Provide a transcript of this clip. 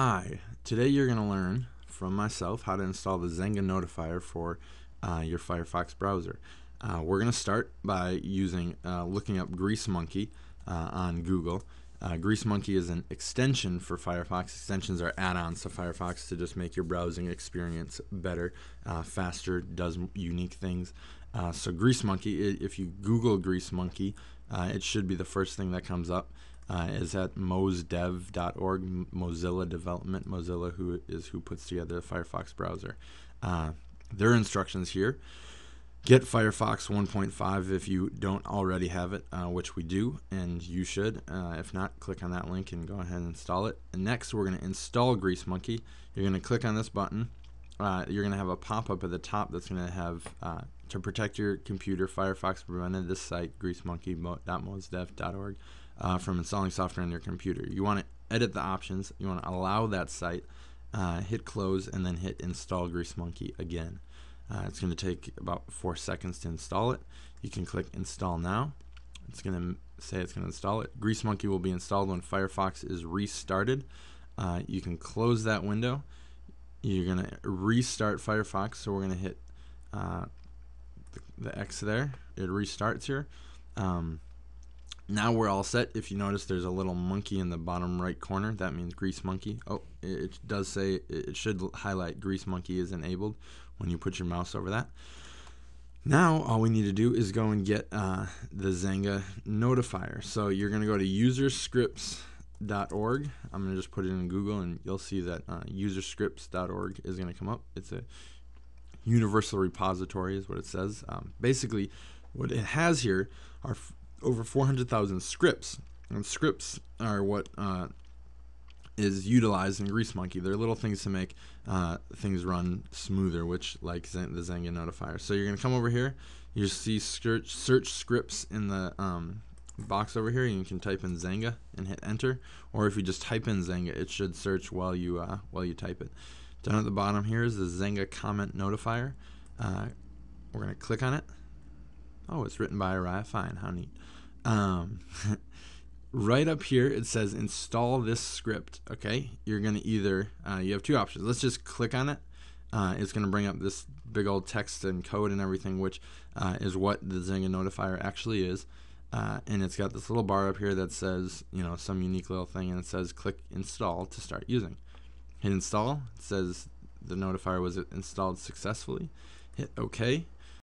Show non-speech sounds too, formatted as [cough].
Hi, today you're going to learn from myself how to install the Xanga notifier for uh, your Firefox browser. Uh, we're going to start by using uh, looking up GreaseMonkey uh, on Google. Uh, GreaseMonkey is an extension for Firefox. Extensions are add-ons to Firefox to just make your browsing experience better, uh, faster, does unique things. so GreaseMonkey, if you Google Grease GreaseMonkey, it should be the first thing that comes up uh, is at mozdev.org, Mozilla Development, Mozilla who is who puts together the Firefox browser. Uh, their instructions here. Get Firefox 1.5 if you don't already have it, uh, which we do, and you should. Uh, if not, click on that link and go ahead and install it. And next, we're going to install GreaseMonkey. You're going to click on this button. Uh, you're going to have a pop-up at the top that's going to have uh, to protect your computer. Firefox prevented this site, greasemonkey.mozdev.org uh, from installing software on your computer. You want to edit the options. You want to allow that site, uh, hit close, and then hit install GreaseMonkey again. Uh, it's going to take about four seconds to install it. You can click install now. It's going to say it's going to install it. GreaseMonkey will be installed when Firefox is restarted. Uh, you can close that window. You're going to restart Firefox, so we're going to hit uh, the, the, X there. It restarts here. Um, now we're all set. If you notice, there's a little monkey in the bottom right corner. That means GreaseMonkey. Oh, it does say it should highlight GreaseMonkey is enabled when you put your mouse over that. Now all we need to do is go and get uh, the Xanga notifier. So you're going to go to userscripts.org. I'm going to just put it in Google and you'll see that uh, userscripts.org is going to come up. It's a universal repository is what it says. Um, basically, what it has here are over 400,000 scripts. And scripts are what uh, is utilized in GreaseMonkey. They're little things to make uh, things run smoother, which like the Xanga notifier. So you're going to come over here. You see search, search scripts in the um, box over here. You can type in Xanga and hit enter. Or if you just type in Xanga, it should search while you uh, while you type it. Down at the bottom here is the Xanga comment notifier. Uh, we're going to click on it. Oh, it's written by Ariah Fine. How neat. Um, [laughs] right up here, it says install this script. Okay, you're going to either, uh, you have two options. Let's just click on it. Uh, it's going to bring up this big old text and code and everything, which uh, is what the Xanga notifier actually is. Uh, and it's got this little bar up here that says, you know, some unique little thing, and it says click install to start using. Hit install. It says the notifier was installed successfully. Hit OK